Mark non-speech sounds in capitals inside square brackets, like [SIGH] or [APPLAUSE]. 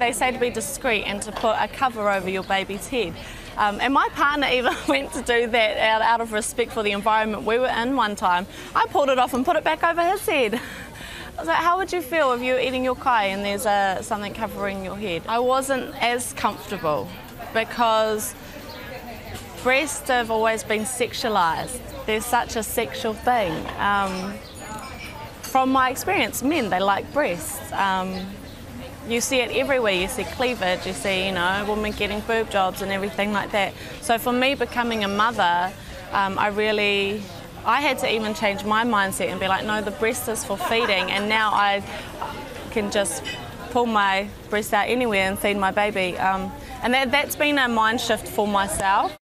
They say to be discreet and to put a cover over your baby's head. Um, and my partner [LAUGHS] even went to do that out, out of respect for the environment we were in one time. I pulled it off and put it back over his head. [LAUGHS] I was like, how would you feel if you were eating your kai and there's uh, something covering your head? I wasn't as comfortable because breasts have always been sexualized. There's such a sexual thing. Um, from my experience, men, they like breasts. Um, you see it everywhere. You see cleavage, you see, you know, women getting boob jobs and everything like that. So for me, becoming a mother, um, I really, I had to even change my mindset and be like, no, the breast is for feeding, and now I can just pull my breast out anywhere and feed my baby. Um, and that, that's been a mind shift for myself.